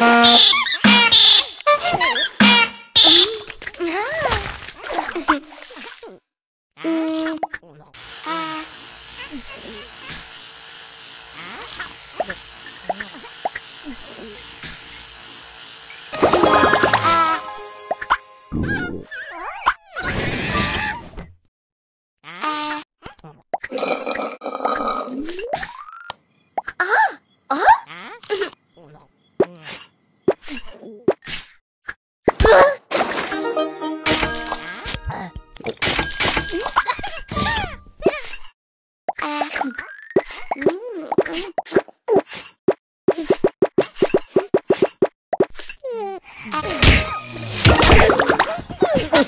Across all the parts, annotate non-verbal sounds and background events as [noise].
Ah. Ha [laughs]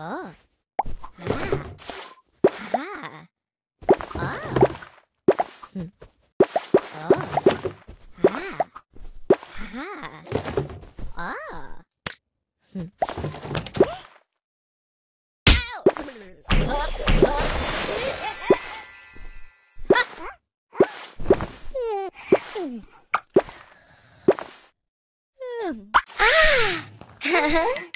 Oh. Ah. [laughs] Ah! [laughs] ah!